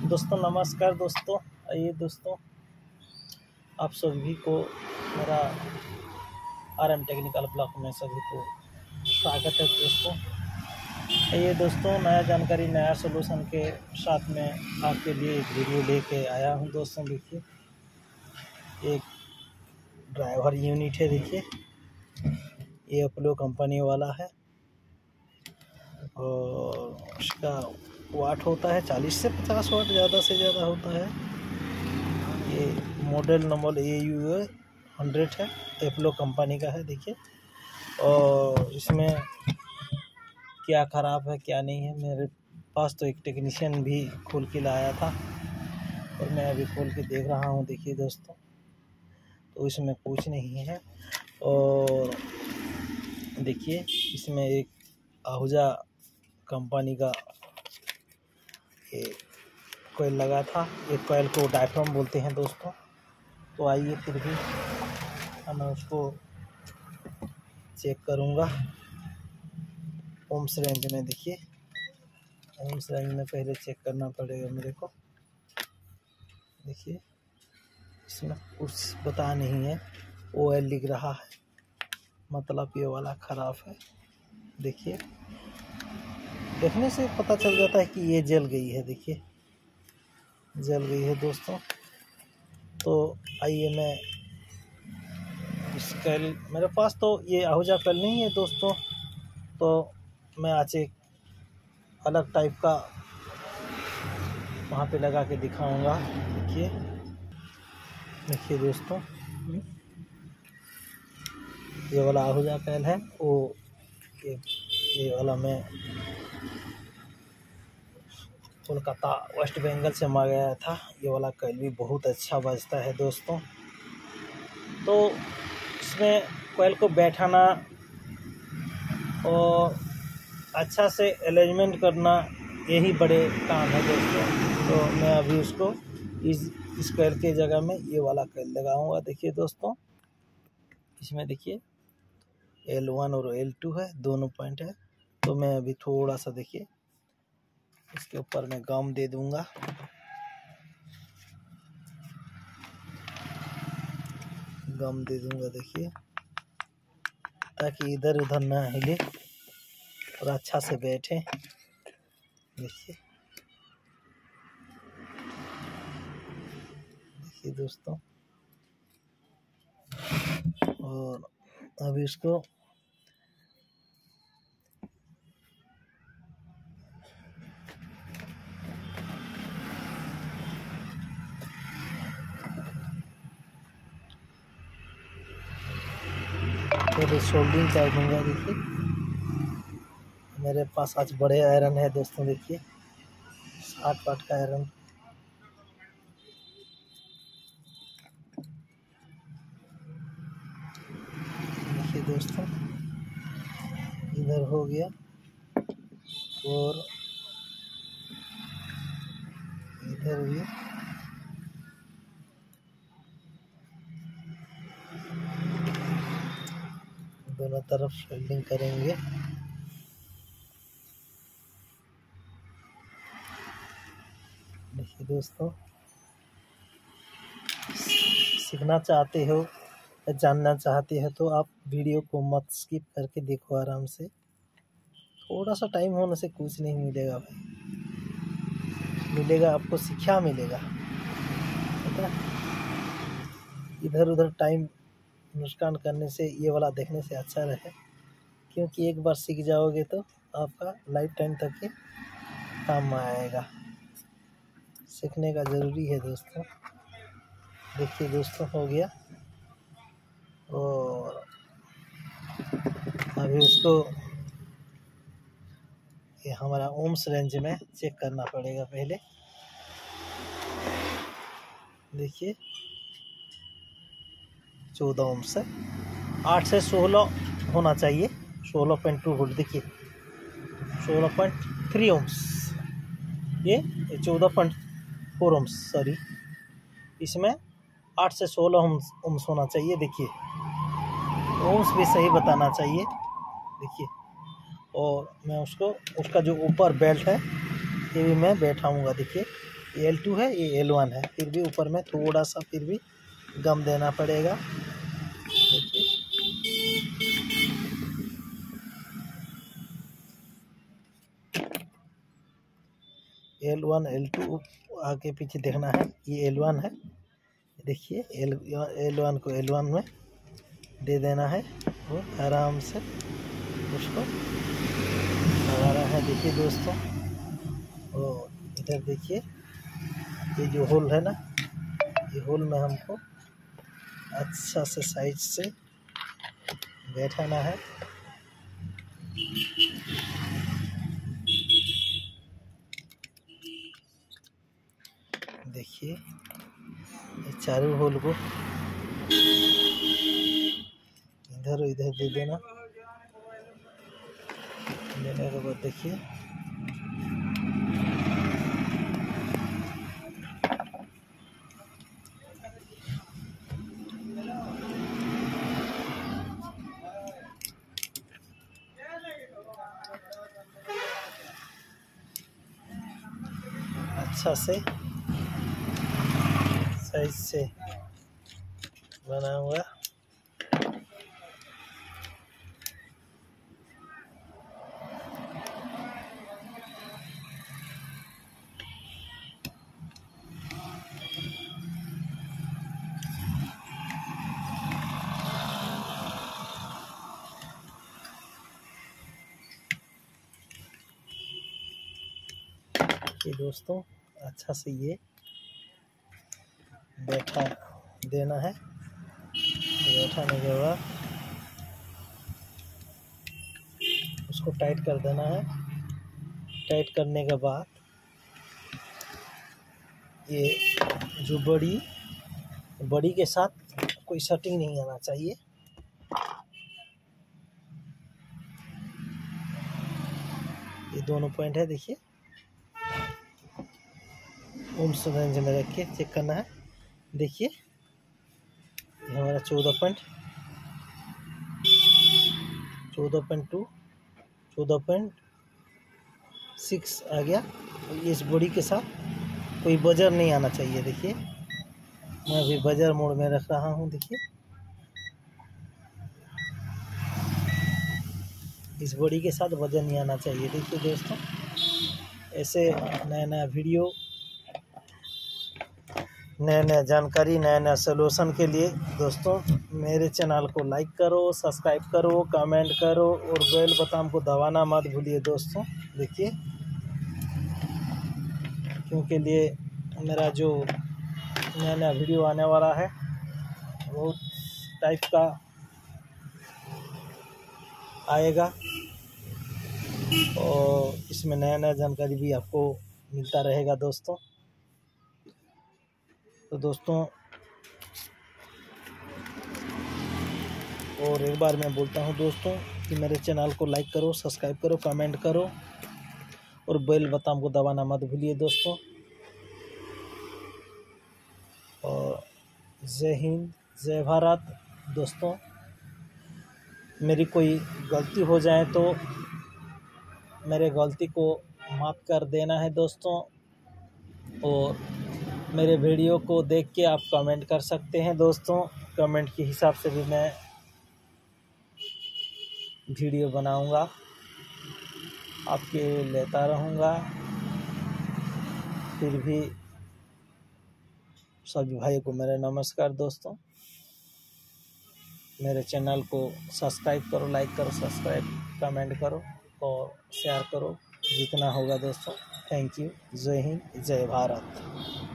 दोस्तों, नमस्कार दोस्तों। आइए दोस्तों, आप सभी को मेरा आर एम टेक्निकल ब्लॉक में सभी को स्वागत है दोस्तों। आइए दोस्तों, नया जानकारी, नया सोल्यूशन के साथ में आपके लिए एक वीडियो लेके आया हूँ दोस्तों, देखिए। एक ड्राइवर यूनिट है, देखिए। ये अपोलो कंपनी वाला है और उसका वाट होता है, चालीस से पचास वाट ज़्यादा से ज़्यादा होता है। ये model number A U hundred है एप्लो कंपनी का है, देखिए। और इसमें क्या ख़राब है, क्या नहीं है, मेरे पास तो एक टेक्नीशियन भी खोल के लाया था। और मैं अभी खोल के देख रहा हूँ, देखिए दोस्तों। तो इसमें कुछ नहीं है। और देखिए, इसमें एक आहूजा कंपनी का ये कोयल लगा था। एक कोयल को डायफ्राम बोलते हैं दोस्तों। तो आइए फिर भी मैं उसको चेक करूँगा। ओम्स रेंज में देखिए। ओम्स रेंज में पहले चेक करना पड़ेगा मेरे को। देखिए, इसमें कुछ बता नहीं है। ओ एल लिख रहा है। मतलब ये वाला ख़राब है। देखिए। देखने से पता चल जाता है कि ये जल गई है, देखिए। जल गई है दोस्तों। तो आइए मैं इस कैल मेरे पास तो ये आहूजा कल नहीं है दोस्तों। तो मैं आज एक अलग टाइप का वहाँ पे लगा के दिखाऊँगा। देखिए। देखिए दोस्तों। ये वाला आहूजा कैल है। वो ये ये वाला मैं कोलकाता, वेस्ट बंगाल से मंगाया था। ये वाला कैल भी बहुत अच्छा बजता है दोस्तों। तो इसमें कोयल को बैठाना और अच्छा से अरेंजमेंट करना, यही बड़े काम है दोस्तों। तो मैं अभी उसको इस इस कैल के जगह में ये वाला कैल लगाऊँगा। देखिए दोस्तों, इसमें देखिए एल वन और एल टू है, दोनों पॉइंट है। तो मैं अभी थोड़ा सा देखिए, इसके ऊपर मैं गम दे दूँगा। गम दे दूँगा देखिए, ताकि इधर उधर ना हिले और अच्छा से बैठे। देखिए देखिए दोस्तों, और अभी इसको पहले सोल्डिंग कर दूँगा देखिए। मेरे पास आज बड़े आयरन है दोस्तों, देखिए। साठ वाट का आयरन देखिए दोस्तों, इधर हो गया। और इधर भी। दोनों तरफ़ शेल्डिंग करेंगे। देखिए दोस्तों, सीखना चाहते हो या जानना चाहते हो तो आप वीडियो को मत स्किप करके देखो आराम से। थोड़ा सा टाइम होने से कुछ नहीं मिलेगा भाई। मिलेगा, आपको शिक्षा मिलेगा। इधर उधर टाइम नुकसान करने से ये वाला देखने से अच्छा रहे। क्योंकि एक बार सीख जाओगे तो आपका लाइफ टाइम तक ही काम आएगा। सीखने का ज़रूरी है दोस्तों। देखिए दोस्तों, हो गया। और अभी उसको ये हमारा ओम्स रेंज में चेक करना पड़ेगा पहले। देखिए। चौदह ओम्स से आठ से सोलह होना चाहिए। सोलह पॉइंट टू वोल्ट देखिए। सोलह पॉइंट थ्री ओम्स। ये चौदह पॉइंट फोर ओम्स, सॉरी। इसमें आठ से सोलह ओम्स ओम्स होना चाहिए, देखिए। ओम्स भी सही बताना चाहिए, देखिए। और मैं उसको, उसका जो ऊपर बेल्ट है, ये भी मैं बैठाऊँगा, देखिए। ये एल टू है, ये एल वन है। फिर भी ऊपर में थोड़ा सा फिर भी गम देना पड़ेगा। एल वन एल टू आगे पीछे देखना है। ये एल वन है। देखिए एल एल वन को एल वन में दे देना है वो आराम से उसको लगा रहा है। देखिए दोस्तों, और इधर देखिए, ये जो होल है ना, ये होल में हमको अच्छा से साइज़ से बैठाना है। देखिए। चारों होल को इधर इधर दे देना। देने के बाद देखिए। अच्छा से साइज़ से बना हुआ। कि दोस्तों अच्छा से ये बैठा देना है। बैठाने के बाद उसको टाइट कर देना है। टाइट करने के बाद ये जो बड़ी बड़ी के साथ कोई सेटिंग नहीं आना चाहिए। ये दोनों पॉइंट है, देखिए। ओम रेंज में रख के चेक करना है। देखिए, ये हमारा चौदह पॉइंट चौदह पॉइंट टू, चौदह पॉइंट सिक्स आ गया। इस बॉडी के साथ कोई बजर नहीं आना चाहिए, देखिए। मैं अभी बजर मोड में रख रहा हूँ, देखिए। इस बॉडी के साथ वज़न नहीं आना चाहिए, देखिए दोस्तों। ऐसे नया नया वीडियो नया नया जानकारी नया नया सोल्यूशन के लिए। दोस्तों, मेरे चैनल को लाइक करो सब्सक्राइब करो कमेंट करो और बेल बटन को दबाना मत भूलिए दोस्तों। देखिए, क्योंकि लिए मेरा जो नया नया वीडियो आने वाला है बहुत टाइप का आएगा और इसमें नया नया जानकारी भी आपको मिलता रहेगा दोस्तों। तो दोस्तों, और एक बार मैं बोलता हूँ दोस्तों कि मेरे चैनल को लाइक करो, सब्सक्राइब करो, कमेंट करो और बेल बटन को दबाना मत भूलिए दोस्तों। और जय हिंद, जय भारत। दोस्तों, मेरी कोई गलती हो जाए तो मेरे गलती को माफ़ कर देना है दोस्तों। और मेरे वीडियो को देख के आप कमेंट कर सकते हैं। दोस्तों कमेंट के हिसाब से भी मैं वीडियो बनाऊँगा। आपके लेता रहूँगा। फिर भी सभी भाई को मेरा नमस्कार, दोस्तों। मेरे चैनल को सब्सक्राइब करो लाइक करो सब्सक्राइब कमेंट करो और शेयर करो। जितना होगा, दोस्तों थैंक यू जय हिंद, जय भारत।